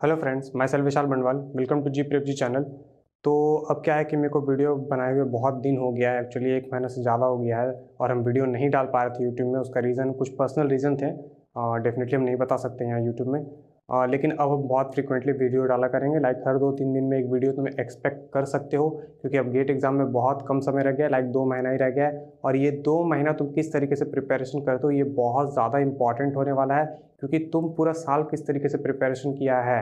Hello friends, मैं cell Vishal Bandwal, welcome to G prep G channel. तो अब क्या है कि मेरे को वीडियो बनाए हुए बहुत दिन हो गया है एक्चुअली एक महीने से ज़्यादा हो गया है, और हम वीडियो नहीं डाल पा रहे थे यूट्यूब में, उसका रीज़न कुछ पर्सनल रीज़न थे डेफिनेटली हम नहीं बता सकते हैं यूट्यूब में। आ, लेकिन अब हम बहुत फ्रिक्वेंटली वीडियो डाला करेंगे। लाइक हर दो तीन दिन में एक वीडियो तुम एक्सपेक्ट कर सकते हो क्योंकि अब गेट एग्ज़ाम में बहुत कम समय रह गया लाइक दो महीना ही रह गया है। और ये दो महीना तुम किस तरीके से प्रिपरेशन करते हो ये बहुत ज़्यादा इंपॉर्टेंट होने वाला है क्योंकि तुम पूरा साल किस तरीके से प्रिपरेशन किया है।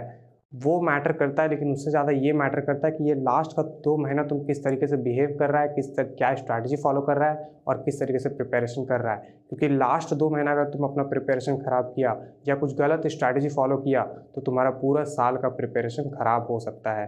वो मैटर करता है, लेकिन उससे ज़्यादा ये मैटर करता है कि ये लास्ट का दो महीना तुम किस तरीके से बिहेव कर रहा है, किस तरह क्या स्ट्रैटेजी फॉलो कर रहा है और किस तरीके से प्रिपरेशन कर रहा है। क्योंकि लास्ट दो महीना अगर तुम अपना प्रिपरेशन ख़राब किया या कुछ गलत स्ट्रैटेजी फॉलो किया तो तुम्हारा पूरा साल का प्रिपरेशन ख़राब हो सकता है।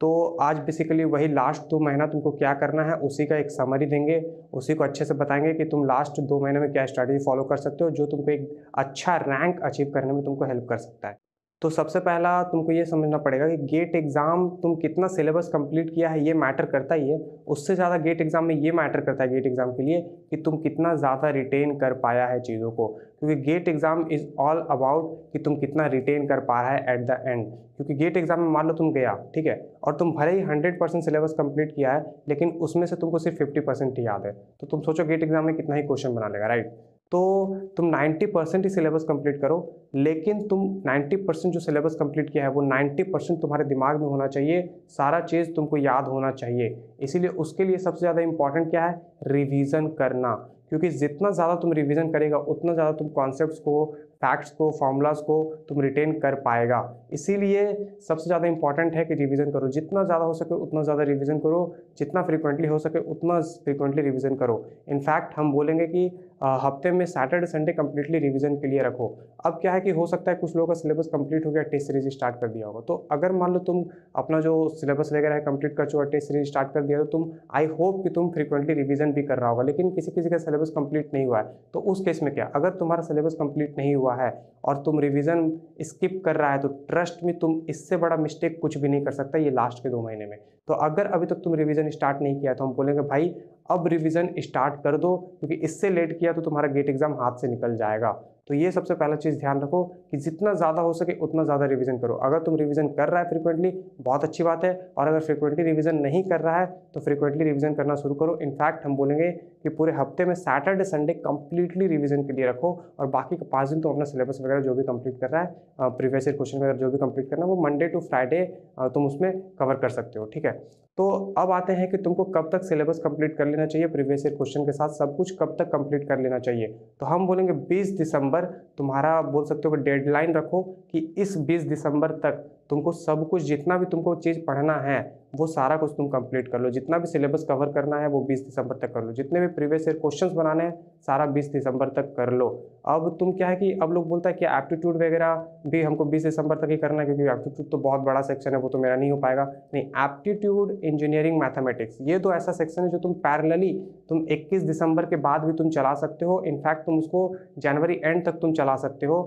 तो आज बेसिकली वही लास्ट दो महीना तुमको क्या करना है, उसी का एक समरी देंगे, उसी को अच्छे से बताएँगे कि तुम लास्ट दो महीने में क्या स्ट्रैटेजी फॉलो कर सकते हो, जो तुमको एक अच्छा रैंक अचीव करने में तुमको हेल्प कर सकता है। तो सबसे पहला तुमको ये समझना पड़ेगा कि गेट एग्ज़ाम तुम कितना सिलेबस कंप्लीट किया है, ये मैटर करता ही है। उससे ज़्यादा गेट एग्ज़ाम में ये मैटर करता है गेट एग्ज़ाम के लिए कि तुम कितना ज़्यादा रिटेन कर पाया है चीज़ों को। क्योंकि GATE exam is all about कि तुम कितना रिटेन कर पा रहा है एट द एंड क्योंकि गेट एग्ज़ाम में मान लो तुम गया, ठीक है, और तुम भले ही हंड्रेड परसेंट सिलेबस कंप्लीट किया है, लेकिन उसमें से तुमको सिर्फ़ फिफ्टी परसेंट ही याद है। तो तुम सोचो गेट एग्ज़ाम में कितना ही क्वेश्चन बना लेगा राइट तो तुम 90 परसेंट ही सिलेबस कंप्लीट करो, लेकिन तुम 90 परसेंट जो सिलेबस कंप्लीट किया है, वो 90 परसेंट तुम्हारे दिमाग में होना चाहिए, सारा चीज़ तुमको याद होना चाहिए। इसीलिए उसके लिए सबसे ज़्यादा इंपॉर्टेंट क्या है? रिवीजन करना। क्योंकि जितना ज़्यादा तुम रिवीजन करेगा, उतना ज़्यादा तुम कॉन्सेप्ट्स को फैक्ट्स को फॉर्मूलाज को तुम रिटेन कर पाएगा। इसीलिए सबसे ज़्यादा इंपॉर्टेंट है कि रिवीजन करो। जितना ज़्यादा हो सके, उतना ज़्यादा रिवीजन करो। जितना फ्रीक्वेंटली हो सके, उतना फ्रीक्वेंटली रिवीजन करो। इनफैक्ट हम बोलेंगे कि हफ़्ते में सैटरडे संडे कम्प्लीटली रिवीजन के लिए रखो। अब क्या है कि हो सकता है कुछ लोगों का सिलेबस कंप्लीट हो गया टेस्ट सीरीज़ स्टार्ट कर दिया होगा। तो अगर मान लो तुम अपना जो सिलेबस वगैरह है कंप्लीट कर चुका टेस्ट सीरीज़ स्टार्ट कर दिया तो तुम आई होप कि तुम फ्रीक्वेंटली रिवीजन भी कर रहा होगा, लेकिन किसी किसी का सिलेबस कंप्लीट नहीं हुआ है तो उस केस में क्या? अगर तुम्हारा सिलेबस कंप्लीट नहीं हुआ है और तुम रिविज़न स्किप कर रहा है तो ट्रस्ट में तुम इससे बड़ा मिस्टेक कुछ भी नहीं कर सकता ये लास्ट के दो महीने में। तो अगर अभी तक तुम रिविज़न स्टार्ट नहीं किया तो हम बोलेंगे, भाई अब रिवीजन स्टार्ट कर दो, क्योंकि इससे लेट किया तो तुम्हारा गेट एग्ज़ाम हाथ से निकल जाएगा। तो ये सबसे पहला चीज़ ध्यान रखो कि जितना ज़्यादा हो सके उतना ज़्यादा रिवीजन करो। अगर तुम रिवीजन कर रहा है फ्रिक्वेंटली, बहुत अच्छी बात है, और अगर फ्रिक्वेंटली रिवीजन नहीं कर रहा है तो फ्रिक्वेंटली रिवीजन करना शुरू करो। इनफैक्ट हम बोलेंगे कि पूरे हफ़्ते में सैटरडे संडे कंप्लीटली रिवीजन के लिए रखो, और बाकी पाँच दिन तो अपना सिलेबस वगैरह जो भी कंप्लीट कर रहा है प्रीवियस ईयर क्वेश्चन वगैरह जो भी कंप्लीट करना है वो मंडे टू फ्राइडे तुम उसमें कवर कर सकते हो, ठीक है? तो अब आते हैं कि तुमको कब तक सिलेबस कंप्लीट कर लेना चाहिए प्रीवियस ईयर क्वेश्चन के साथ, सब कुछ कब तक कंप्लीट कर लेना चाहिए? तो हम बोलेंगे 20 दिसंबर तुम्हारा बोल सकते हो कि डेडलाइन रखो कि इस 20 दिसंबर तक तुमको सब कुछ जितना भी तुमको चीज़ पढ़ना है वो सारा कुछ तुम कंप्लीट कर लो। जितना भी सिलेबस कवर करना है, वो 20 दिसंबर तक कर लो। जितने भी प्रीवियस ईयर क्वेश्चंस बनाने हैं, सारा 20 दिसंबर तक कर लो। अब तुम क्या है कि, अब लोग बोलता है कि एप्टीट्यूड वगैरह भी हमको 20 दिसंबर तक ही करना है, क्योंकि एप्टीट्यूड तो बहुत बड़ा सेक्शन है, वो तो मेरा नहीं हो पाएगा। नहीं एप्टीट्यूड इंजीनियरिंग मैथमेटिक्स ये तो ऐसा सेक्शन है जो तुम पैरलली तुम इक्कीस दिसंबर के बाद भी तुम चला सकते हो। इनफैक्ट तुम उसको जनवरी एंड तक तुम चला सकते हो।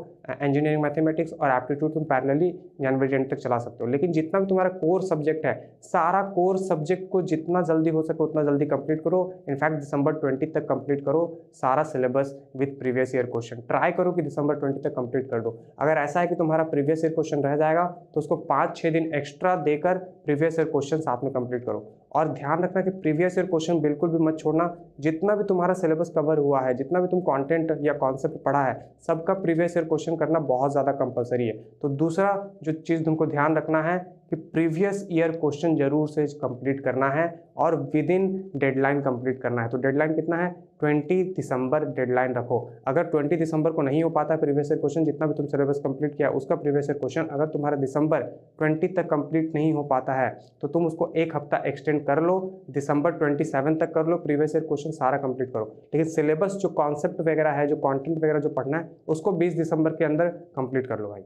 इंजीनियरिंग मैथमेटिक्स और एप्टीट्यूड तुम पैरलली जनवरी एंड तक चला सकते हो। लेकिन जितना भी तुम्हारा कोर सब्जेक्ट है सारा कोर सब्जेक्ट को जितना जल्दी हो सके उतना जल्दी कंप्लीट करो। इनफैक्ट दिसंबर ट्वेंटी तक कंप्लीट करो। सारा syllabus with previous year question try करो कि दिसंबर ट्वेंटी तक कंप्लीट कर दो। अगर ऐसा है कि तुम्हारा प्रीवियस ईयर क्वेश्चन रह जाएगा तो उसको पाँच छः दिन एक्स्ट्रा देकर प्रीवियस ईयर क्वेश्चन साथ में कंप्लीट करो। और ध्यान रखना कि प्रीवियस ईयर क्वेश्चन बिल्कुल भी मत छोड़ना। जितना भी तुम्हारा सिलेबस कवर हुआ है, जितना भी तुम कंटेंट या कॉन्सेप्ट पढ़ा है, सबका प्रीवियस ईयर क्वेश्चन करना बहुत ज़्यादा कंपलसरी है। तो दूसरा जो चीज़ तुमको ध्यान रखना है कि प्रीवियस ईयर क्वेश्चन ज़रूर से कंप्लीट करना है। और विद इन डेडलाइन कंप्लीट करना है। तो डेडलाइन कितना है? 20 दिसंबर डेडलाइन रखो। अगर 20 दिसंबर को नहीं हो पाता प्रीवियस ईयर क्वेश्चन जितना भी तुम सिलेबस कंप्लीट किया, उसका प्रीवियस ईयर क्वेश्चन अगर तुम्हारा दिसंबर 20 तक कंप्लीट नहीं हो पाता है तो तुम उसको एक हफ़्ता एक्सटेंड कर लो, दिसंबर 27 तक कर लो प्रीवियस ईयर क्वेश्चन सारा कंप्लीट करो। लेकिन सिलेबस जो कॉन्सेप्ट वगैरह है, जो कॉन्टेंट वगैरह जो पढ़ना है, उसको बीस दिसंबर के अंदर कंप्लीट कर लो भाई।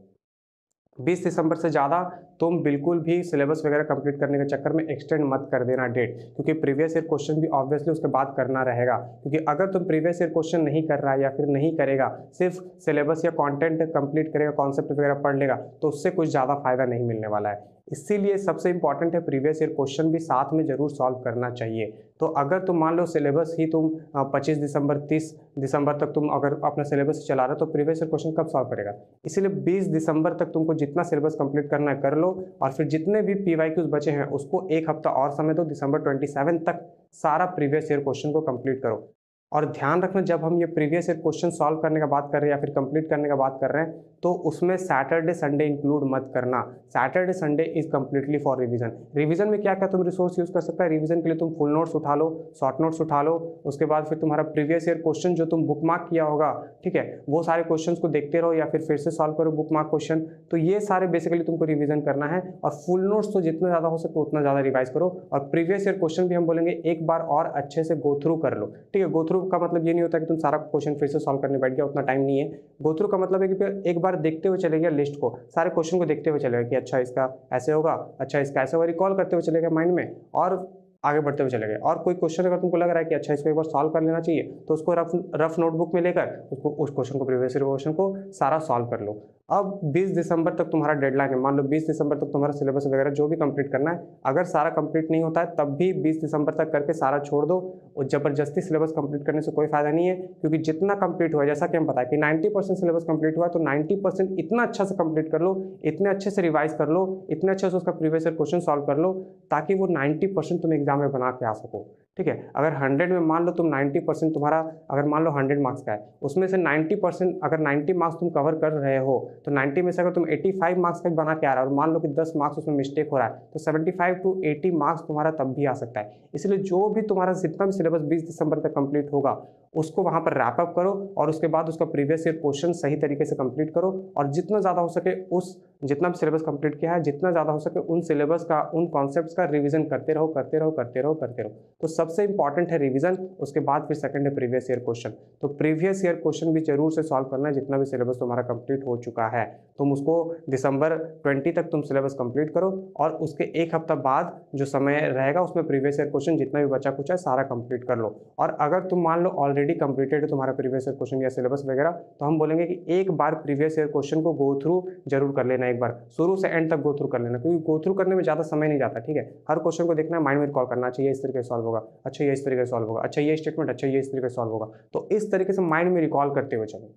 20 दिसंबर से ज़्यादा, तुम बिल्कुल भी सिलेबस वगैरह कंप्लीट करने के चक्कर में एक्सटेंड मत कर देना डेट क्योंकि प्रीवियस ईयर क्वेश्चन भी ऑब्वियसली उसके बाद करना रहेगा। क्योंकि अगर तुम प्रीवियस ईयर क्वेश्चन नहीं कर रहा है या फिर नहीं करेगा, सिर्फ़ सिलेबस या कंटेंट कंप्लीट करेगा कॉन्सेप्ट वगैरह पढ़ लेगा तो उससे कुछ ज़्यादा फ़ायदा नहीं मिलने वाला है। इसीलिए सबसे इंपॉर्टेंट है प्रीवियस ईयर क्वेश्चन भी साथ में ज़रूर सॉल्व करना चाहिए। तो अगर तुम मान लो सिलेबस ही तुम 25 दिसंबर 30 दिसंबर तक तुम अगर अपना सिलेबस चला रहे हो तो प्रीवियस ईयर क्वेश्चन कब सॉल्व करेगा? इसीलिए 20 दिसंबर तक तुमको जितना सिलेबस कंप्लीट करना है, कर लो और फिर जितने भी पी बचे हैं, उसको एक हफ़्ता और समय दो, दिसंबर ट्वेंटी तक सारा प्रीवियस ईयर क्वेश्चन को कंप्लीट करो। और ध्यान रखना, जब हम ये प्रीवियस ईयर क्वेश्चन सॉल्व करने का बात कर रहे हैं या फिर कंप्लीट करने का बात कर रहे हैं तो उसमें सैटरडे संडे इंक्लूड मत करना। Saturday Sunday is completely for revision revision में क्या क्या तुम रिसोर्स यूज़ कर सकता है? रिवीजन के लिए तुम फुल नोट्स उठा लो शॉर्ट नोट्स उठा लो, उसके बाद फिर तुम्हारा प्रीवियस ईयर क्वेश्चन जो तुम बुक मार्क किया होगा, ठीक है, वो सारे क्वेश्चन को देखते रहो या फिर फिर से सॉल्व करो बुक मार्क क्वेश्चन तो ये सारे बेसिकली तुमको रिविजन करना है और फुल नोट्स तो जितना ज़्यादा हो सके उतना ज़्यादा रिवाइज करो। और प्रीवियस ईयर क्वेश्चन भी हम बोलेंगे, एक बार और अच्छे से गो थ्रू कर लो, ठीक है गो थ्रू का मतलब ये नहीं होता कि तुम सारा क्वेश्चन फिर से सॉल्व करने बैठ गया, उतना टाइम नहीं है। गो थ्रू का मतलब है कि एक बार देखते हुए चले गया लिस्ट को, सारे क्वेश्चन को देखते हुए चलेगा कि अच्छा इसका ऐसे होगा अच्छा इसका ऐसे होगा रिकॉल करते हुए चलेगा माइंड में और आगे बढ़ते हुए चले गए। और कोई क्वेश्चन अगर तुमको लग रहा है कि अच्छा इसको एक बार सॉल्व कर लेना चाहिए तो उसको रफ रफ नोटबुक में लेकर उसको, उस क्वेश्चन को प्रीवियस क्वेश्चन को सारा सॉल्व कर लो। अब 20 दिसंबर तक तुम्हारा डेडलाइन है। मान लो 20 दिसंबर तक तुम्हारा सिलेबस वगैरह जो भी कंप्लीट करना है, अगर सारा कंप्लीट नहीं होता है, तब भी 20 दिसंबर तक करके सारा छोड़ दो। और ज़बरदस्ती सिलेबस कंप्लीट करने से कोई फ़ायदा नहीं है, क्योंकि जितना कंप्लीट हुआ, जैसा कि हम है कि 90 परसेंट सिलेबस कंप्लीट हुआ तो 90 परसेंट इतना अच्छा से कंप्लीट कर लो, इतने अच्छे से रिवाइज कर लो, इतने अच्छे से उसका प्रीवियस क्वेश्चन सॉल्व कर लो, ताकि वो नाइन्टी तुम एग्ज़ाम में बना के आ सको। ठीक है? अगर हंड्रेड में मान लो तुम नाइन्टी परसेंट तुम्हारा, अगर मान लो हंड्रेड मार्क्स का है, उसमें से नाइन्टी परसेंट अगर नाइन्टी मार्क्स तुम कवर कर रहे हो तो नाइन्टी में से अगर तुम एटी फाइव मार्क्स का बना के आ रहा है और मान लो कि दस मार्क्स उसमें मिस्टेक हो रहा है तो seventy five to eighty marks तुम्हारा तब भी आ सकता है। इसलिए जो भी तुम्हारा जितना भी सिलेबस बीस दिसंबर तक कंप्लीट होगा, उसको वहाँ पर रैपअप करो और उसके बाद उसका प्रीवियस ईयर क्वेश्चन सही तरीके से कंप्लीट करो और जितना ज़्यादा हो सके उस, जितना भी सिलेबस कंप्लीट किया है, जितना ज़्यादा हो सके उन सिलेबस का, उन कॉन्सेप्ट का रिविजन करते रहो करते रहो करते रहो करते रहो। तो सबसे इंपॉर्टेंट है रिवीजन उसके बाद फिर सेकंड है प्रीवियस ईयर क्वेश्चन तो प्रीवियस ईयर क्वेश्चन भी ज़रूर से सॉल्व करना है, जितना भी सिलेबस तुम्हारा कंप्लीट हो चुका है। तुम उसको दिसंबर ट्वेंटी तक तुम सिलेबस कंप्लीट करो और उसके एक हफ़्ता बाद जो समय रहेगा, उसमें प्रीवियस ईयर क्वेश्चन जितना भी बचा कुछ है, सारा कंप्लीट कर लो। और अगर तुम मान लो ऑलरेडी कंप्लीटेड है तुम्हारा प्रीवियस ईयर क्वेश्चन या सिलेबस वगैरह तो हम बोलेंगे कि एक बार प्रीवियस ईयर क्वेश्चन को गो थ्रू ज़रूर कर लेना एक बार। शुरू से एंड तक गो थ्रू कर लेना, क्योंकि गो थ्रू करने में ज़्यादा समय नहीं जाता, ठीक है? हर क्वेश्चन को देखना माइंड में रिकॉल करना चाहिए, इस तरीके से सॉल्व होगा। अच्छा ये इस तरीके से सॉल्व होगा। अच्छा ये स्टेटमेंट अच्छा ये इस तरीके से सॉल्व होगा। तो इस तरीके से माइंड में रिकॉल करते हुए चलो।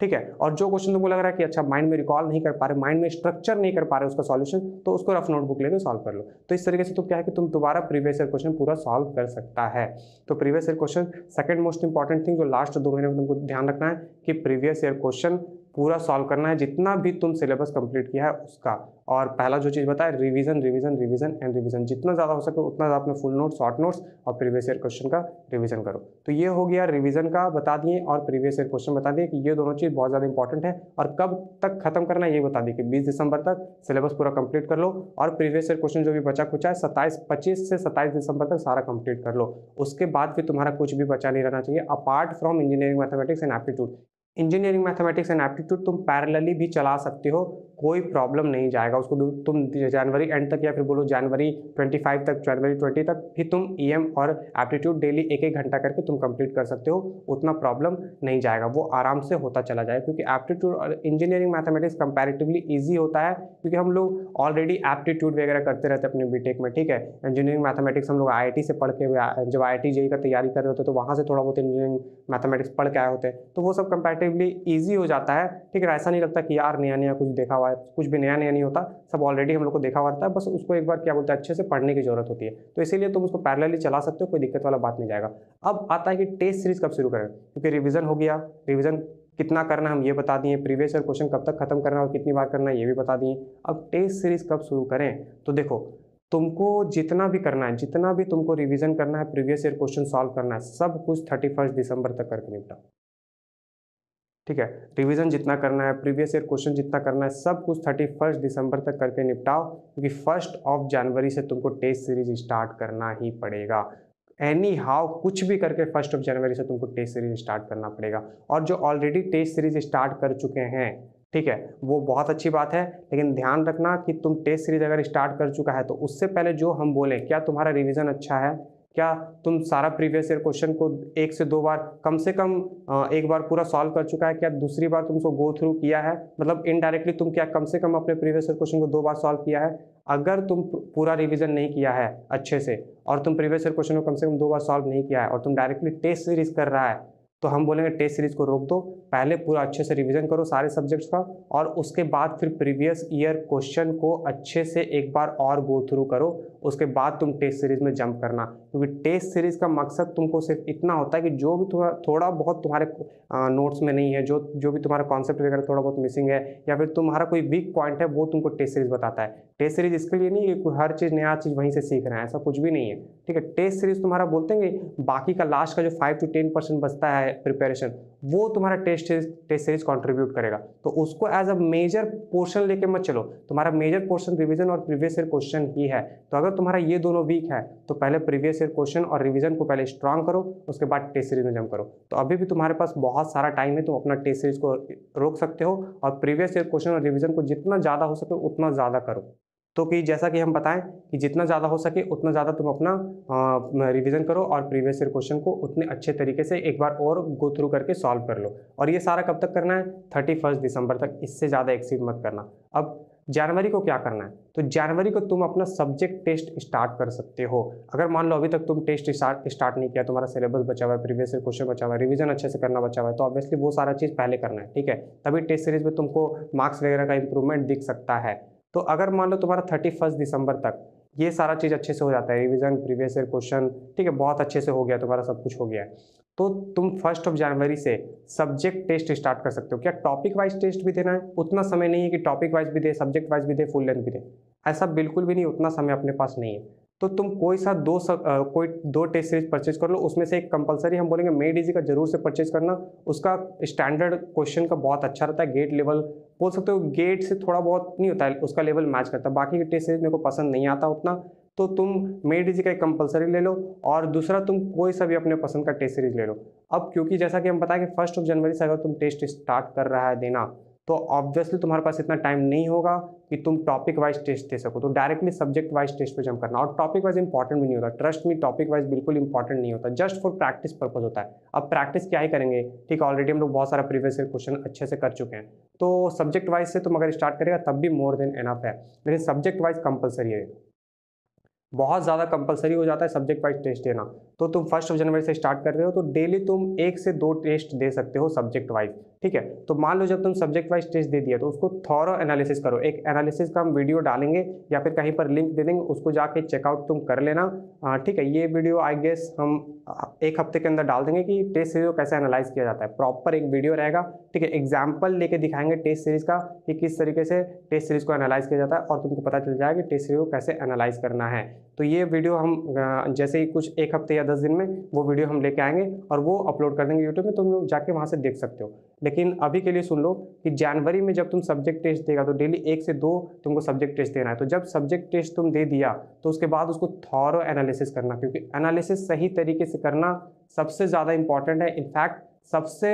ठीक है? और जो क्वेश्चन तुमको लग रहा है कि अच्छा माइंड में रिकॉल नहीं कर पा रहे माइंड में स्ट्रक्चर नहीं कर पा रहे उसका सॉल्यूशन तो उसको रफ नोटबुक लेकर सॉल्व कर लो। तो इस तरीके से तुम क्या है कि तुम दोबारा प्रीवियस ईयर क्वेश्चन पूरा सॉल्व कर सकता है। तो previous year question second most important thing जो लास्ट दो महीने में तुमको ध्यान रखना है कि प्रीवियस ईयर क्वेश्चन पूरा सॉल्व करना है, जितना भी तुम सिलेबस कंप्लीट किया है उसका। और पहला जो चीज़ बताया revision revision revision and revision जितना ज़्यादा हो सके उतना ज़्यादा अपने फुल नोट्स शॉर्ट नोट्स और प्रीवियस ईयर क्वेश्चन का रिवीजन करो। तो ये हो गया रिवीजन का बता दिए और प्रीवियस ईयर क्वेश्चन बता दिए कि ये दोनों चीज़ बहुत ज़्यादा इंपॉर्टेंट है और कब तक खत्म करना है ये बता दिए कि बीस दिसंबर तक सिलेबस पूरा कंप्लीट कर लो और प्रीवियस ईयर क्वेश्चन जो भी बचा कुछ है सत्ताईस, पच्चीस से सत्ताईस दिसंबर तक सारा कंप्लीट कर लो। उसके बाद फिर तुम्हारा कुछ भी बचा नहीं रहना चाहिए apart from engineering mathematics and aptitude engineering mathematics and aptitude तुम पैरेलली भी चला सकते हो। कोई प्रॉब्लम नहीं जाएगा। उसको तुम जनवरी एंड तक या फिर बोलो जनवरी 25 तक जनवरी 20 तक भी तुम ईएम और एप्टीट्यूड डेली एक एक घंटा करके तुम कंप्लीट कर सकते हो। उतना प्रॉब्लम नहीं जाएगा। वो आराम से होता चला जाएगा। क्योंकि एप्टीट्यूड और इंजीनियरिंग मैथमेटिक्स कंपेरेटिवली ईजी होता है। क्योंकि हम लोग ऑलरेडी एप्टीट्यूड वगैरह करते रहते अपने बीटेक में, ठीक है? इंजीनियरिंग मैथमेटिक्स हम लोग आईआईटी से पढ़ के, जब आई आई का तैयारी कर रहे होते तो वहाँ से थोड़ा बहुत इंजीनियरिंग मैथमेटिक्स पढ़ के आए होते तो वो सब कंपेरेटिवली ईजी हो जाता है। ठीक है, ऐसा नहीं लगता कि यार नया नया कुछ देखा हुआ है, कुछ भी नया नया नहीं होता, सब ऑलरेडी हम लोग को देखा हुआ रहता है, बस उसको एक बार क्या बोलते हैं, अच्छे से पढ़ने की ज़रूरत होती है। तो इसीलिए तुम उसको पैरेलली चला सकते हो, कोई दिक्कत वाला बात नहीं जाएगा। अब आता है कि टेस्ट सीरीज़ कब शुरू करें? क्योंकि रिविजन हो गया रिविजन कितना करना हम ये बता दिए प्रीवियस ईयर क्वेश्चन कब तक खत्म करना और कितनी बार करना ये भी बता दिए। अब टेस्ट सीरीज़ कब शुरू करें? तो देखो, तुमको जितना भी करना है, जितना भी तुमको रिवीजन करना है प्रीवियस ईयर क्वेश्चन सॉल्व करना है, सब कुछ थर्टी फ़र्स्ट दिसंबर तक करके निपटा ठीक है? रिवीजन जितना करना है प्रीवियस ईयर क्वेश्चन जितना करना है, सब कुछ थर्टी फ़र्स्ट दिसंबर तक करके निपटाओ, क्योंकि फ़र्स्ट ऑफ़ जनवरी से तुमको टेस्ट सीरीज़ स्टार्ट करना ही पड़ेगा। एनी हाउ कुछ भी करके फ़र्स्ट ऑफ़ जनवरी से तुमको टेस्ट सीरीज़ स्टार्ट करना पड़ेगा। और जो ऑलरेडी टेस्ट सीरीज़ स्टार्ट कर चुके हैं, ठीक है? वो बहुत अच्छी बात है, लेकिन ध्यान रखना कि तुम टेस्ट सीरीज़ अगर स्टार्ट कर चुका है तो उससे पहले जो हम बोले, क्या तुम्हारा रिविजन अच्छा है? क्या तुम सारा प्रीवियस ईयर क्वेश्चन को एक से दो बार, कम से कम एक बार पूरा सॉल्व कर चुका है? क्या दूसरी बार तुमको गो थ्रू किया है? मतलब इनडायरेक्टली तुम क्या कम से कम अपने प्रीवियस ईयर क्वेश्चन को दो बार सॉल्व किया है? अगर तुम पूरा रिवीजन नहीं किया है अच्छे से, और तुम प्रीवियस ईयर क्वेश्चन को कम से कम दो बार सॉल्व नहीं किया है, और तुम डायरेक्टली टेस्ट सीरीज़ कर रहा है तो हम बोलेंगे टेस्ट सीरीज़ को रोक दो, पहले पूरा अच्छे से रिवीजन करो सारे सब्जेक्ट्स का और उसके बाद फिर प्रीवियस ईयर क्वेश्चन को अच्छे से एक बार और गो थ्रू करो, उसके बाद तुम टेस्ट सीरीज़ में जंप करना। क्योंकि टेस्ट सीरीज़ का मकसद तुमको सिर्फ़ इतना होता है कि जो भी तुम्हारा थोड़ा बहुत तुम्हारे नोट्स में नहीं है, जो जो भी तुम्हारा कॉन्सेप्ट वगैरह थोड़ा बहुत मिसिंग है, या फिर तुम्हारा कोई वीक पॉइंट है, वो तुमको टेस्ट सीरीज़ बताता है। टेस्ट सीरीज़ इसके लिए नहीं कि हर चीज़, नया चीज़ वहीं से सीख रहे हैं, ऐसा कुछ भी नहीं है। ठीक है, टेस्ट सीरीज़ तुम्हारा बोलते हैं बाकी का लास्ट का जो फाइव टू टेन परसेंट बचता है प्रिपेरेशन वो तुम्हारा टेस्ट टेस्ट सीरीज़ कॉन्ट्रीब्यूट करेगा। तो उसको एज अ मेजर पोर्शन लेके मत चलो। तुम्हारा मेजर पोर्शन रिविजन और प्रीवियस ईयर क्वेश्चन ही है। तो अगर तुम्हारा ये दोनों वीक है तो पहले प्रीवियस ईयर क्वेश्चन और रिविजन को पहले स्ट्रांग करो, उसके बाद टेस्ट सीरीज़ में जम करो। तो अभी भी तुम्हारे पास बहुत सारा टाइम है, तुम अपना टेस्ट सीरीज़ को रोक सकते हो और प्रीवियस ईयर क्वेश्चन और रिविजन को जितना ज़्यादा हो सके उतना ज़्यादा करो। तो कि जैसा कि हम बताएँ कि जितना ज़्यादा हो सके उतना ज़्यादा तुम अपना रिवीजन करो और प्रीवियस ईयर क्वेश्चन को उतने अच्छे तरीके से एक बार और गो थ्रू करके सॉल्व कर लो। और ये सारा कब तक करना है? थर्टी फ़र्स्ट दिसंबर तक। इससे ज़्यादा एक्सीड मत करना। अब जनवरी को क्या करना है? तो जनवरी को तुम अपना सब्जेक्ट टेस्ट स्टार्ट कर सकते हो। अगर मान लो अभी तक तुम टेस्ट स्टार्ट नहीं किया, तुम्हारा सिलेबस बचा हुआ है प्रीवियस क्वेश्चन बचा हुआ है रिवीजन अच्छे से करना बचा हुआ है तो ऑब्वियसली वो सारा चीज़ पहले करना है, ठीक है? तभी टेस्ट सीरीज़ में तुमको मार्क्स वगैरह का इंप्रूवमेंट दिख सकता है। तो अगर मान लो तुम्हारा थर्टी फ़र्स्ट दिसंबर तक, ये सारा चीज़ अच्छे से हो जाता है रिविज़न प्रीवियस ईयर क्वेश्चन ठीक है, बहुत अच्छे से हो गया, तुम्हारा सब कुछ हो गया। तो तुम फ़र्स्ट ऑफ़ जनवरी से सब्जेक्ट टेस्ट स्टार्ट कर सकते हो। क्या टॉपिक वाइज टेस्ट भी देना है? उतना समय नहीं है कि टॉपिक वाइज भी दे सब्जेक्ट वाइज भी दे फुल लेंथ भी दे। ऐसा बिल्कुल भी नहीं, उतना समय अपने पास नहीं है। तो तुम कोई सा दो सब आ, कोई दो टेस्ट सीरीज़ परचेज कर लो उसमें से एक कंपलसरी हम बोलेंगे मेड इजी का ज़रूर से परचेज करना। उसका स्टैंडर्ड क्वेश्चन का बहुत अच्छा रहता है गेट लेवल बोल सकते हो गेट से थोड़ा बहुत नहीं होता है उसका लेवल मैच करता है। बाकी के टेस्ट सीरीज़ मेरे को पसंद नहीं आता उतना। तो तुम मेड इजी का एक कंपलसरी ले लो और दूसरा तुम कोई सा भी अपने पसंद का टेस्ट सीरीज़ ले लो। अब क्योंकि जैसा कि हम बताएँ कि फ़र्स्ट ऑफ़ जनवरी से अगर तुम टेस्ट स्टार्ट कर रहा है देना तो ऑब्वियसली तुम्हारे पास इतना टाइम नहीं होगा कि तुम टॉपिक वाइज टेस्ट दे सको। तो डायरेक्टली सब्जेक्ट वाइज टेस्ट पे जम करना। और टॉपिक वाइज इंपॉर्टेंट भी नहीं होता। ट्रस्ट में टॉपिक वाइज बिल्कुल इंपॉर्टेंट नहीं होता। जस्ट फॉर प्रैक्टिस पर्पज होता है। अब प्रैक्टिस क्या ही करेंगे? ठीक ऑलरेडी हम लोग बहुत सारा प्रीवियस क्वेश्चन अच्छे से कर चुके हैं। तो सब्जेक्ट वाइज से तुम अगर स्टार्ट करेगा, तब भी मोर देन एनफ है। लेकिन सब्जेक्ट वाइज कंपलसरी है। बहुत ज़्यादा कंपलसरी हो जाता है सब्जेक्ट वाइज टेस्ट देना। तो तुम फ़र्स्ट ऑफ़ जनवरी से स्टार्ट कर रहे हो तो डेली तुम एक से दो टेस्ट दे सकते हो सब्जेक्ट वाइज ठीक है? तो मान लो जब तुम सब्जेक्ट वाइज टेस्ट दे दिया तो उसको थॉरो एनालिसिस करो। एक एनालिसिस का हम वीडियो डालेंगे या फिर कहीं पर लिंक दे देंगे, उसको जाके चेकआउट तुम कर लेना। ठीक है, ये वीडियो आई गेस हम एक हफ़्ते के अंदर डाल देंगे कि टेस्ट सीरीज़ को कैसे एनालाइज किया जाता है। प्रॉपर एक वीडियो रहेगा। ठीक है एग्ज़ाम्पल लेके दिखाएँगे टेस्ट सीरीज़ का कि किस तरीके से टेस्ट सीरीज़ को एनालाइज किया जाता है और तुमको पता चल जाएगा कि टेस्ट सीरीज़ को कैसे एनालाइज करना है। तो ये वीडियो हम जैसे ही कुछ एक हफ़्ते या दस दिन में वो वीडियो हम लेके आएँगे और वो अपलोड कर देंगे यूट्यूब में तुम लोग जाके वहाँ से देख सकते हो। लेकिन अभी के लिए सुन लो कि जनवरी में जब तुम सब्जेक्ट टेस्ट देगा तो डेली एक से दो तुमको सब्जेक्ट टेस्ट देना है। तो जब सब्जेक्ट टेस्ट तुम दे दिया तो उसके बाद उसको थॉरो एनालिसिस करना, क्योंकि एनालिसिस सही तरीके से करना सबसे ज़्यादा इंपॉर्टेंट है। इनफैक्ट सबसे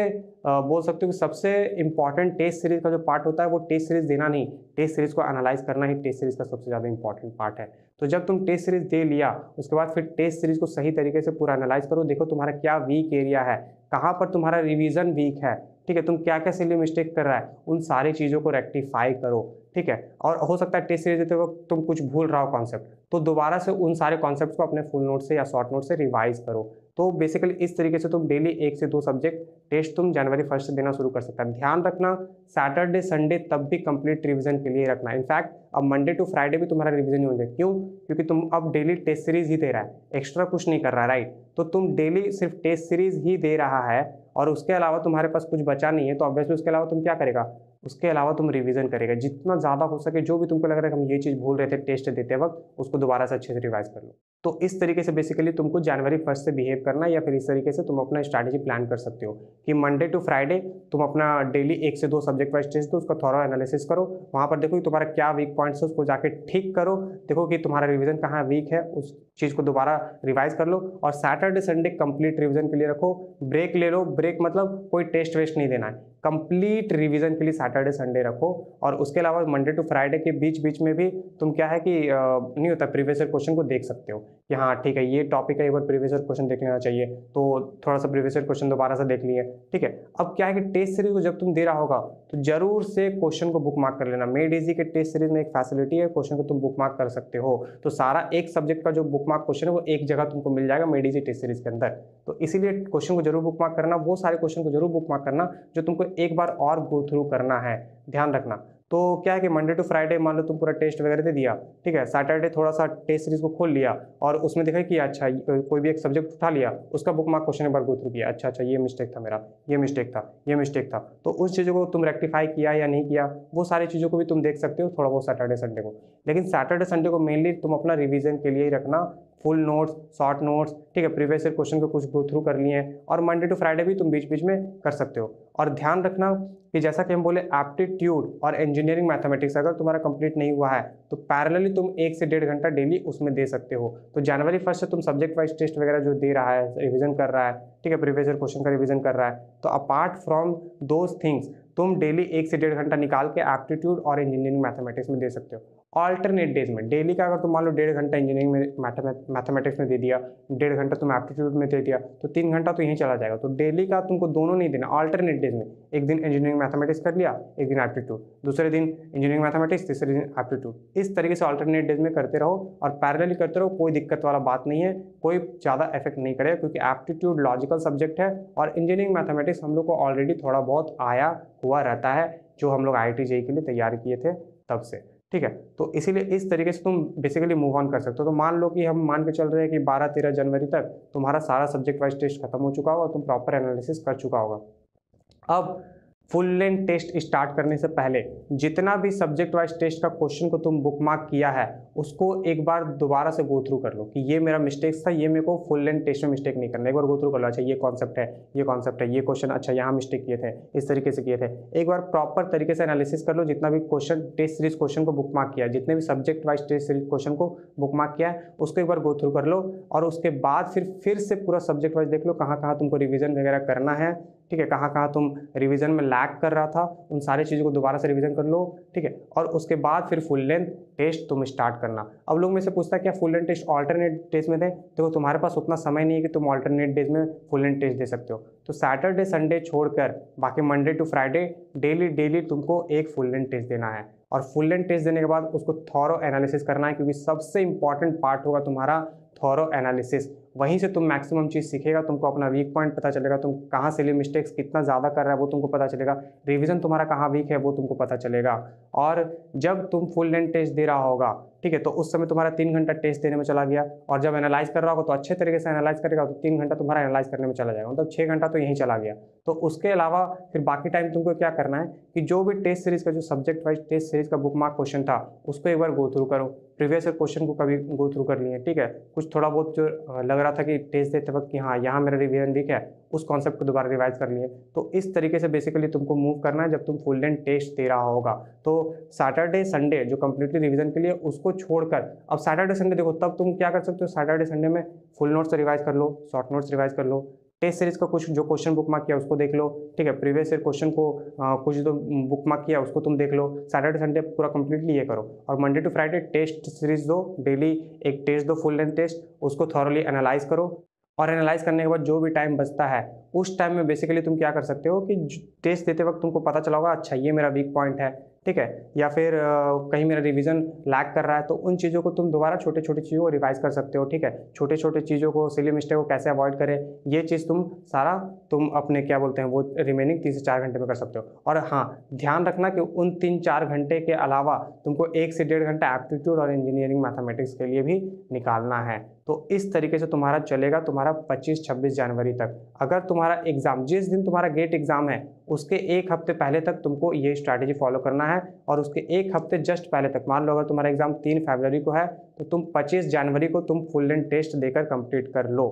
बोल सकते हो कि सबसे इंपॉर्टेंट टेस्ट सीरीज़ का जो पार्ट होता है, वो टेस्ट सीरीज़ देना नहीं। टेस्ट सीरीज़ को एनालाइज करना ही टेस्ट सीरीज़ का सबसे ज़्यादा इंपॉर्टेंट पार्ट है। तो जब तुम टेस्ट सीरीज़ दे लिया, उसके बाद फिर टेस्ट सीरीज़ को सही तरीके से पूरा एनालाइज करो। देखो तुम्हारा क्या वीक एरिया है, कहाँ पर तुम्हारा रिविजन वीक है। ठीक है, तुम क्या क्या सिली मिस्टेक कर रहा है, उन सारी चीज़ों को रेक्टिफाई करो, ठीक है? और हो सकता है टेस्ट सीरीज़ देते वक्त तुम कुछ भूल रहा हो कॉन्सेप्ट तो दोबारा से उन सारे कॉन्सेप्ट को अपने फुल नोट से या शॉर्ट नोट से रिवाइज करो। तो बेसिकली इस तरीके से तुम डेली एक से दो सब्जेक्ट टेस्ट तुम जनवरी फ़र्स्ट से देना शुरू कर सकता है। ध्यान रखना सैटरडे संडे तब भी कंप्लीट रिविजन के लिए रखना। इनफैक्ट अब मंडे टू फ्राइडे भी तुम्हारा रिवीजन ही हो जाए क्यों? क्योंकि तुम अब डेली टेस्ट सीरीज़ ही दे रहा है। एक्स्ट्रा कुछ नहीं कर रहा राइट तो तुम डेली सिर्फ़ टेस्ट सीरीज़ ही दे रहा है और उसके अलावा तुम्हारे पास कुछ बचा नहीं है तो ऑब्वियसली उसके अलावा तुम क्या करेगा? उसके अलावा तुम रिवीजन करेगा। जितना ज़्यादा हो सके, जो भी तुमको लग रहा है हम ये चीज़ भूल रहे थे टेस्ट देते वक्त, उसको दोबारा से अच्छे से रिवाइज कर लो। तो इस तरीके से बेसिकली तुमको जनवरी फ़र्स्ट से बिहेव करना या फिर इस तरीके से तुम अपना स्ट्रैटेजी प्लान कर सकते हो कि मंडे टू फ्राइडे तुम अपना डेली एक से दो सब्जेक्ट वाइज टेस्ट दो, उसका थोड़ा एनालिसिस करो। वहाँ पर देखो तुम्हारा क्या वीक पॉइंट पॉइंट्स उसको जाके ठीक करो। देखो कि तुम्हारा रिवीजन कहाँ वीक है, उस चीज़ को दोबारा रिवाइज कर लो और सैटरडे संडे कंप्लीट रिवीजन के लिए रखो। ब्रेक ले लो। ब्रेक मतलब कोई टेस्ट वेस्ट नहीं देना है। कंप्लीट रिवीजन के लिए सैटरडे संडे रखो और उसके अलावा मंडे टू फ्राइडे के बीच बीच में भी तुम क्या है कि नहीं होता प्रीवियस क्वेश्चन को देख सकते हो कि हाँ ठीक है, ये टॉपिक है, एक बार प्रीवियस क्वेश्चन देख लेना चाहिए तो थोड़ा सा प्रीवियस क्वेश्चन दोबारा से देख लिए। ठीक है? अब क्या है कि टेस्ट सीरीज़ को जब तुम दे रहा होगा तो ज़रूर से क्वेश्चन को बुक मार्क कर लेना। मेड इजी के टेस्ट सीरीज़ में फैसिलिटी है क्वेश्चन को तुम बुक मार्क कर सकते हो। तो सारा एक सब्जेक्ट का जो बुक मार्क क्वेश्चन है, वो एक जगह तुमको मिल जाएगा मेडीजी टेस्ट सीरीज़ के अंदर। तो इसीलिए क्वेश्चन को ज़रूर बुक मार्क करना, वो सारे क्वेश्चन को ज़रूर बुक मार्क करना, जो तुमको एक बार और गो थ्रू करना है। ध्यान रखना। तो क्या है कि मंडे टू फ्राइडे मान लो तुम पूरा टेस्ट वगैरह दे दिया, ठीक है? सैटरडे थोड़ा सा टेस्ट सीरीज़ को खोल लिया और उसमें देखा कि अच्छा कोई भी एक सब्जेक्ट उठा लिया, उसका बुक मार्क क्वेश्चन एक बार गो किया अच्छा अच्छा ये मिस्टेक था मेरा, ये मिस्टेक था, ये मिस्टेक था। तो उस चीज़ों को तुम रेक्टिफाई किया या नहीं किया, वो सारी चीज़ों को भी तुम देख सकते हो थोड़ा बहुत सैटरडे संडे को। लेकिन सैटरडे संडे को मेनली तुम अपना रिविजन के लिए ही रखना फुल नोट्स शॉर्ट नोट्स ठीक है प्रीवियस ईयर क्वेश्चन को कुछ गो थ्रू कर लिए हैं और मंडे टू फ्राइडे भी तुम बीच बीच में कर सकते हो। और ध्यान रखना कि जैसा कि हम बोले एप्टीट्यूड और इंजीनियरिंग मैथमेटिक्स अगर तुम्हारा कंप्लीट नहीं हुआ है तो पैरेलली तुम एक से डेढ़ घंटा डेली उसमें दे सकते हो। तो जनवरी फ़र्स्ट से तुम सब्जेक्ट वाइज टेस्ट वगैरह जो दे रहा है रिविजन कर रहा है, ठीक है प्रीवियस ईयर क्वेश्चन का रिविजन कर रहा है तो अपार्ट फ्रॉम दोज थिंग्स तुम डेली एक से डेढ़ घंटा निकाल के एप्टीट्यूड और इंजीनियरिंग मैथमेटिक्स में दे सकते हो। ऑल्टरनेट डेज़ में। डेली का अगर तुम मान लो डेढ़ घंटा इंजीनियरिंग में मैथमेटिक्स में दे दिया, डेढ़ घंटा तुम एप्टीट्यूड में दे दिया तो तीन घंटा तो यहीं चला जाएगा। तो डेली का तुमको दोनों नहीं देना ऑल्टरनेट डेज़ में। एक दिन इंजीनियरिंग मैथमेटिक्स कर लिया, एक दिन एप्टीट्यूड दूसरे दिन इंजीनियरिंग मैथमेटिक्स तीसरे दिन एप्टीट्यूड इस तरीके से ऑल्टरनेट डेज़ में करते रहो और पैरेलली करते रहो, कोई दिक्कत वाला बात नहीं है, कोई ज़्यादा इफ़ेक्ट नहीं करेगा, क्योंकि एप्टीट्यूड लॉजिकल सब्जेक्ट है और इंजीनियरिंग मैथमेटिक्स हम लोग को ऑलरेडी थोड़ा बहुत आया हुआ रहता है, जो हम लोग आई टी के लिए तैयार किए थे तब से। ठीक है? तो इसीलिए इस तरीके से तुम बेसिकली मूव ऑन कर सकते हो। तो मान लो कि हम मान के चल रहे हैं कि 12-13 जनवरी तक तुम्हारा सारा सब्जेक्ट वाइज टेस्ट खत्म हो चुका होगा और तुम प्रॉपर एनालिसिस कर चुका होगा। अब फुल लेंथ टेस्ट स्टार्ट करने से पहले, जितना भी सब्जेक्ट वाइज टेस्ट का क्वेश्चन को तुम बुक मार्क किया है, उसको एक बार दोबारा से गो थ्रू कर लो कि ये मेरा मिस्टेक्स था, ये मेरे को फुल लेंथ टेस्ट में मिस्टेक नहीं करना एक बार गो थ्रू कर लो अच्छा ये कॉन्सेप्ट है, ये कॉन्सेप्ट है, ये क्वेश्चन अच्छा यहाँ मिस्टेक किए थे, इस तरीके से किए थे। एक बार प्रॉपर तरीके से एनालिसिस कर लो, जितना भी क्वेश्चन टेस्ट सीरीज़ क्वेश्चन को बुक मार्क किया जितने भी subject wise test series question को बुक मार्क किया है, उसको एक बार गो थ्रू कर लो और उसके बाद फिर फिर से पूरा सब्जेक्ट वाइज देख लो कहाँ कहाँ तुमको रिविजन वगैरह करना है ठीक है, कहाँ कहाँ तुम रिवीजन में लैक कर रहा था, उन सारी चीज़ों को दोबारा से रिवीजन कर लो, ठीक है, और उसके बाद फिर फुल लेंथ टेस्ट तुम स्टार्ट करना। अब लोग मेरे से पूछता है, क्या full length test alternate test में दें? देखो, तुम्हारे पास उतना समय नहीं है कि तुम ऑल्टरनेट डेज़ में फुल लेंथ टेस्ट दे सकते हो। तो सैटरडे संडे छोड़कर, बाकी Monday to Friday daily daily तुमको एक फुल लेंथ टेस्ट देना है। और फुल लेंथ टेस्ट देने के बाद उसको थॉरो एनालिसिस करना है, क्योंकि सबसे इंपॉर्टेंट पार्ट होगा तुम्हारा थॉरो एनालिसिस वहीं से तुम मैक्सिमम चीज़ सीखेगा, तुमको अपना वीक पॉइंट पता चलेगा, तुम कहाँ से लिए मिस्टेक्स कितना ज़्यादा कर रहा है वो तुमको पता चलेगा रिवीजन तुम्हारा कहाँ वीक है वो तुमको पता चलेगा। और जब तुम फुल लेंथ टेस्ट दे रहा होगा ठीक है तो उस समय तुम्हारा तीन घंटा टेस्ट देने में चला गया। और जब एनालाइज कर रहा होगा तो अच्छे तरीके से एनालाइज करेगा तो तीन घंटा तुम्हारा एनालाइज करने में चला जाएगा। मतलब छः घंटा तो यहीं चला गया। तो उसके अलावा फिर बाकी टाइम तुमको क्या करना है कि जो भी टेस्ट सीरीज़ का जो सब्जेक्ट वाइज टेस्ट सीरीज़ का बुक मार्क क्वेश्चन था, उसको एक बार गो थ्रू करो। प्रीवियस क्वेश्चन को कभी गो थ्रू कर लिए, ठीक है? कुछ थोड़ा बहुत जो लग रहा था कि टेस्ट देते वक्त कि हाँ यहाँ मेरा रिविजन वीक है, उस कॉन्सेप्ट को दोबारा रिवाइज कर लिए। तो इस तरीके से बेसिकली तुमको मूव करना है जब तुम फुल लेंथ टेस्ट दे रहा होगा। तो सैटरडे संडे जो कम्प्लीटली रिविजन के लिए, उसको छोड़कर। अब सैटरडे संडे देखो तब तुम क्या कर सकते हो? सैटरडे संडे में फुल नोट्स रिवाइज कर लो शॉर्ट नोट्स रिवाइज कर लो। टेस्ट सीरीज़ का कुछ जो क्वेश्चन बुक मार्क किया उसको देख लो। ठीक है प्रीवियस ईयर क्वेश्चन को आ, कुछ जो बुक मार्क किया उसको तुम देख लो। सैटरडे संडे पूरा कंप्लीटली ये करो। और Monday to Friday test series दो डेली एक टेस्ट दो फुल लेंथ टेस्ट उसको थॉरली एनालाइज करो। और एनालाइज करने के बाद जो भी टाइम बचता है उस टाइम में बेसिकली तुम क्या कर सकते हो कि टेस्ट देते वक्त तुमको पता चला होगा अच्छा ये मेरा वीक पॉइंट है। ठीक है? या फिर कहीं मेरा रिवीजन लैक कर रहा है तो उन चीज़ों को तुम दोबारा छोटे छोटे चीज़ों को रिवाइज कर सकते हो, ठीक है? छोटे छोटे चीज़ों को सिली मिस्टेक को कैसे अवॉइड करें, ये चीज़ तुम सारा, तुम अपने, क्या बोलते हैं, वो रिमेनिंग तीन से चार घंटे में कर सकते हो। और हाँ ध्यान रखना कि उन तीन चार घंटे के अलावा तुमको एक से डेढ़ घंटा एप्टीट्यूड और इंजीनियरिंग मैथमेटिक्स के लिए भी निकालना है। तो इस तरीके से तुम्हारा चलेगा तुम्हारा 25-26 जनवरी तक। अगर तुम्हारा एग्ज़ाम जिस दिन तुम्हारा गेट एग्ज़ाम है, उसके एक हफ़्ते पहले तक तुमको ये स्ट्रैटेजी फॉलो करना है और उसके एक हफ़्ते जस्ट पहले तक। मान लो अगर तुम्हारा एग्ज़ाम तीन फरवरी को है तो तुम 25 जनवरी को तुम फुल एंड टेस्ट देकर कंप्लीट कर लो।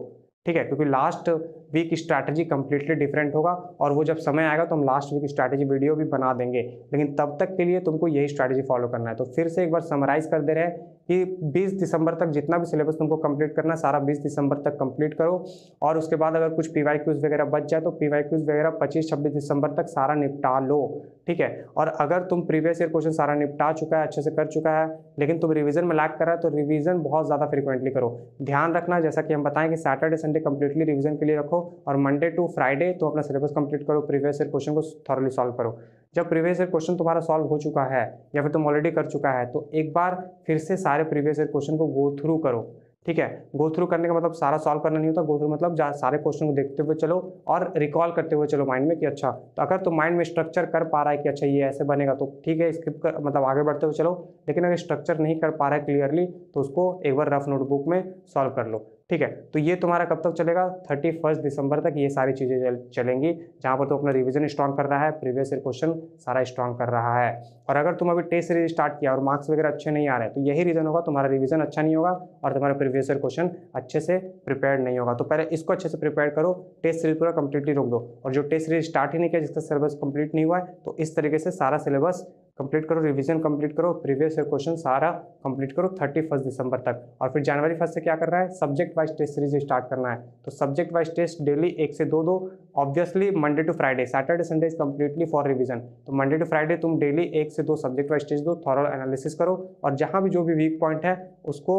ठीक है? क्योंकि last week strategy completely different होगा और वो जब समय आएगा तो हम लास्ट वीक स्ट्रैटेजी वीडियो भी बना देंगे। लेकिन तब तक के लिए तुमको यही स्ट्रैटेजी फॉलो करना है। तो फिर से एक बार समराइज कर दे रहे हैं कि 20 दिसंबर तक जितना भी सिलेबस तुमको कंप्लीट करना है, सारा 20 दिसंबर तक कंप्लीट करो। और उसके बाद अगर कुछ पी वाई क्यूज़ वगैरह बच जाए तो पी वाई क्यूज़ वगैरह 25 26 दिसंबर तक सारा निपटा लो। ठीक है? और अगर तुम प्रीवियस ईयर क्वेश्चन सारा निपटा चुका है, अच्छे से कर चुका है, लेकिन तुम रिवीजन में लैक कर रहा है तो रिवीजन बहुत ज़्यादा फ्रिक्वेंटली करो। ध्यान रखना, जैसा कि हम बताएँ कि सैटरडे संडे कंप्लीटली रिवीजन के लिए रखो। और मंडे टू फ्राइडे तो अपना सिलेबस कंप्लीट करो प्रीवियस ईयर क्वेश्चन को थॉरली सॉल्व करो। जब प्रीवियस ईयर क्वेश्चन तुम्हारा सॉल्व हो चुका है या फिर तुम ऑलरेडी कर चुका है तो एक बार फिर से सारे प्रीवियस ईयर क्वेश्चन को गो थ्रू करो। ठीक है? गो थ्रू करने का मतलब सारा सॉल्व करना नहीं होता गो थ्रू मतलब सारे क्वेश्चन को देखते हुए चलो और रिकॉल करते हुए चलो माइंड में कि अच्छा तो अगर तुम माइंड में स्ट्रक्चर कर पा रहा है कि अच्छा ये ऐसे बनेगा तो ठीक है स्किप कर मतलब आगे बढ़ते हुए चलो। लेकिन अगर स्ट्रक्चर नहीं कर पा रहा है क्लियरली तो उसको एक बार रफ नोटबुक में सॉल्व कर लो। ठीक है? तो ये तुम्हारा कब तक चलेगा? थर्टी फ़र्स्ट दिसंबर तक ये सारी चीज़ें चल, चलेंगी जहाँ पर तो अपना रिवीजन स्ट्रॉन्ग कर रहा है प्रीवियस ईयर क्वेश्चन सारा स्ट्रॉन्ग कर रहा है। और अगर तुम अभी टेस्ट सीरीज़ स्टार्ट किया और मार्क्स वगैरह अच्छे नहीं आ रहे तो यही रीज़न होगा तुम्हारा रिविजन अच्छा नहीं होगा और तुम्हारा प्रीवियस ईयर क्वेश्चन अच्छे से प्रिपेयर नहीं होगा। तो पहले इसको अच्छे से प्रिपेयर करो टेस्ट सीरीज़ पूरा कंप्लीटली रोक दो। और जो टेस्ट सीरीज़ स्टार्ट ही नहीं किया जिसका सिलेबस कंप्लीट नहीं हुआ है तो इस तरीके से सारा सिलेबस कंप्लीट करो रिवीजन कंप्लीट करो प्रीवियस ईयर क्वेश्चन सारा कंप्लीट करो थर्टी फ़र्स्ट दिसंबर तक। और फिर जनवरी फ़र्स्ट से क्या करना है? Subject wise test series start करना है। तो सब्जेक्ट वाइज टेस्ट डेली एक से दो दो obviously Monday to Friday Saturday Sunday is completely for revision तो मंडे टू फ्राइडे तुम डेली एक से दो सब्जेक्ट वाइज टेस्ट दो थॉरल एनालिसिस करो और जहाँ भी जो भी वीक पॉइंट है, उसको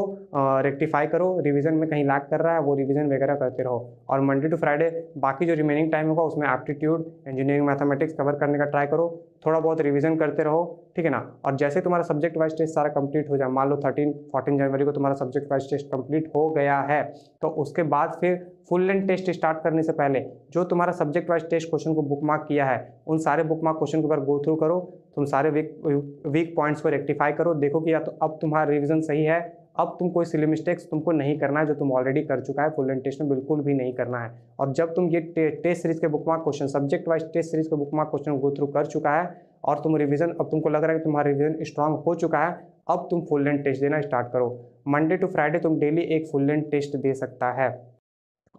रेक्टिफाई करो रिविजन में कहीं लैक कर रहा है, वो रिविजन वगैरह करते रहो। और मंडे टू फ्राइडे बाकी जो रिमेनिंग टाइम होगा, उसमें एप्टीट्यूड इंजीनियरिंग मैथमेटिक्स कवर करने का ट्राई करो। थोड़ा बहुत रिविजन करते रहो, ठीक है ना? और जैसे तुम्हारा सब्जेक्ट वाइज टेस्ट सारा कंप्लीट हो जाए, मान लो थर्टीन फोर्टीन जनवरी को तुम्हारा सब्जेक्ट वाइज टेस्ट कंप्लीट हो गया है तो उसके बाद फिर फुल लेंथ टेस्ट स्टार्ट करने से पहले जो तुम्हारा सब्जेक्ट वाइज टेस्ट क्वेश्चन को बुक मार्क किया है, उन सारे बुक मार्क क्वेश्चन के ऊपर गो थ्रू करो, तुम सारे वीक वीक पॉइंट्स को रेक्टिफाई करो, देखो कि या तो अब तुम्हारा रिविजन सही है अब तुम कोई सिली मिस्टेक्स तुमको नहीं करना है, जो तुम ऑलरेडी कर चुका है फुल टेस्ट में बिल्कुल भी नहीं करना है। और जब तुम ये टेस्ट सीरीज़ के bookmark question subject wise test series के बुकमार्क क्वेश्चन गो थ्रू कर चुका है, और तुम रिवीजन अब तुमको लग रहा है कि तुम्हारा रिवीजन स्ट्रांग हो चुका है, अब तुम फुल लेंथ टेस्ट देना स्टार्ट करो। मंडे टू फ्राइडे तुम डेली एक फुल लेंथ टेस्ट दे सकता है।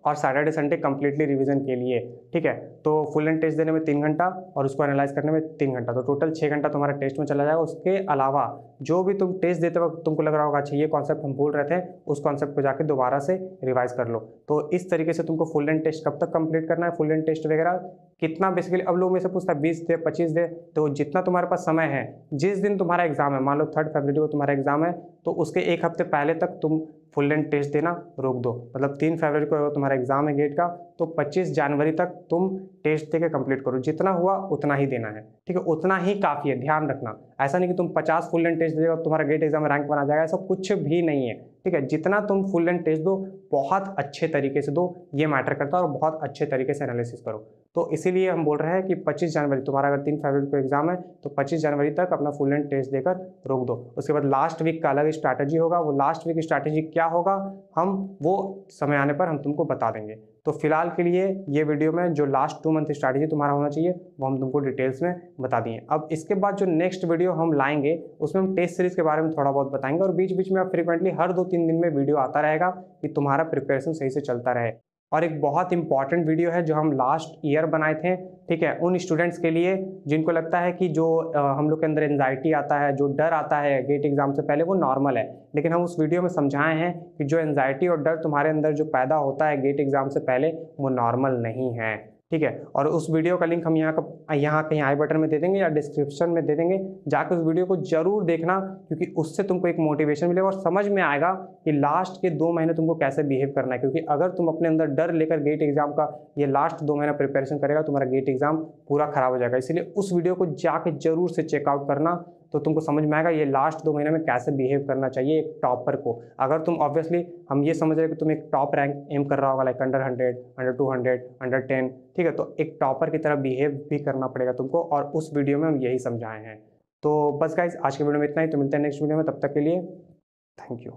और सैटरडे संडे कम्प्लीटली रिवीजन के लिए, ठीक है? तो फुल एंड टेस्ट देने में तीन घंटा और उसको एनालाइज करने में तीन घंटा। तो टोटल छः घंटा तुम्हारा टेस्ट में चला जाएगा। उसके अलावा जो भी तुम टेस्ट देते वक्त तुमको लग रहा होगा अच्छा ये कॉन्सेप्ट हम भूल रहे थे, उस कॉन्सेप्ट को जाकर दोबारा से रिवाइज कर लो। तो इस तरीके से तुमको फुल एंड टेस्ट कब तक कंप्लीट करना है? फुल एंड टेस्ट वगैरह कितना बेसिकली अब लोग में से पूछता है, बीस दे, पच्चीस दे? तो जितना तुम्हारे पास समय है, जिस दिन तुम्हारा एग्ज़ाम है, मान लो थर्ड फरवरी को तुम्हारा एग्ज़ाम है तो उसके एक हफ़्ते पहले तक तुम फुल लेंथ टेस्ट देना, रोक दो। मतलब तीन फरवरी को अगर तुम्हारा एग्ज़ाम है गेट का तो 25 जनवरी तक तुम टेस्ट देकर कंप्लीट करो। जितना हुआ, उतना ही देना है। ठीक है, उतना ही काफ़ी है, ध्यान रखना। ऐसा नहीं कि तुम 50 फुल लेंथ टेस्ट देगा तुम्हारा गेट एग्ज़ाम रैंक बना जाएगा, ऐसा कुछ भी नहीं है। ठीक है, जितना तुम फुल एंड टेस्ट दो, बहुत अच्छे तरीके से दो, ये मैटर करता है और बहुत अच्छे तरीके से एनालिसिस करो। तो इसीलिए हम बोल रहे हैं कि 25 जनवरी, तुम्हारा अगर तीन फरवरी को एग्ज़ाम है तो 25 जनवरी तक अपना फुल एंड टेस्ट देकर रोक दो। उसके बाद लास्ट वीक का अलग स्ट्रैटेजी होगा, वो लास्ट वीक स्ट्रैटेजी क्या होगा, हम वो समय आने पर हम तुमको बता देंगे। तो फ़िलहाल के लिए ये वीडियो में जो लास्ट टू मंथ स्ट्रैटेजी तुम्हारा होना चाहिए, वो हम तुमको डिटेल्स में बता दिए अब इसके बाद जो नेक्स्ट वीडियो हम लाएँगे, उसमें हम टेस्ट सीरीज़ के बारे में थोड़ा बहुत बताएँगे और बीच बीच में अब फ्रिक्वेंटली हर दो तीन दिन में वीडियो आता रहेगा कि तुम्हारा प्रिपरेशन सही से चलता रहे। और एक बहुत इंपॉर्टेंट वीडियो है जो हम लास्ट ईयर बनाए थे, ठीक है? उन स्टूडेंट्स के लिए जिनको लगता है कि जो हम लोग के अंदर एनजाइटी आता है, जो डर आता है गेट एग्ज़ाम से पहले वो नॉर्मल है। लेकिन हम उस वीडियो में समझाए हैं कि जो एनजाइटी और डर तुम्हारे अंदर जो पैदा होता है गेट एग्ज़ाम से पहले, वो नॉर्मल नहीं है। ठीक है? और उस वीडियो का लिंक हम यहाँ का, यहाँ कहीं आई बटन में दे देंगे या डिस्क्रिप्शन में दे देंगे। जाकर उस वीडियो को ज़रूर देखना, क्योंकि उससे तुमको एक मोटिवेशन मिलेगा और समझ में आएगा कि लास्ट के दो महीने तुमको कैसे बिहेव करना है। क्योंकि अगर तुम अपने अंदर डर लेकर गेट एग्ज़ाम का ये लास्ट दो महीना प्रिपरेशन करेगा, तुम्हारा गेट एग्ज़ाम पूरा खराब हो जाएगा। इसलिए उस वीडियो को जाके ज़रूर से चेकआउट करना। तो तुमको समझ में आएगा, ये लास्ट दो महीने में कैसे बिहेव करना चाहिए एक टॉपर को। अगर तुम ऑब्वियसली हम ये समझ रहे हैं कि तुम एक टॉप रैंक एम कर रहा होगा like under hundred under two hundred under ten ठीक है? तो एक टॉपर की तरह बिहेव भी करना पड़ेगा तुमको और उस वीडियो में हम यही समझाए हैं। तो बस गाइज़ आज के वीडियो में इतना ही। तो मिलते हैं नेक्स्ट वीडियो में, तब तक के लिए थैंक यू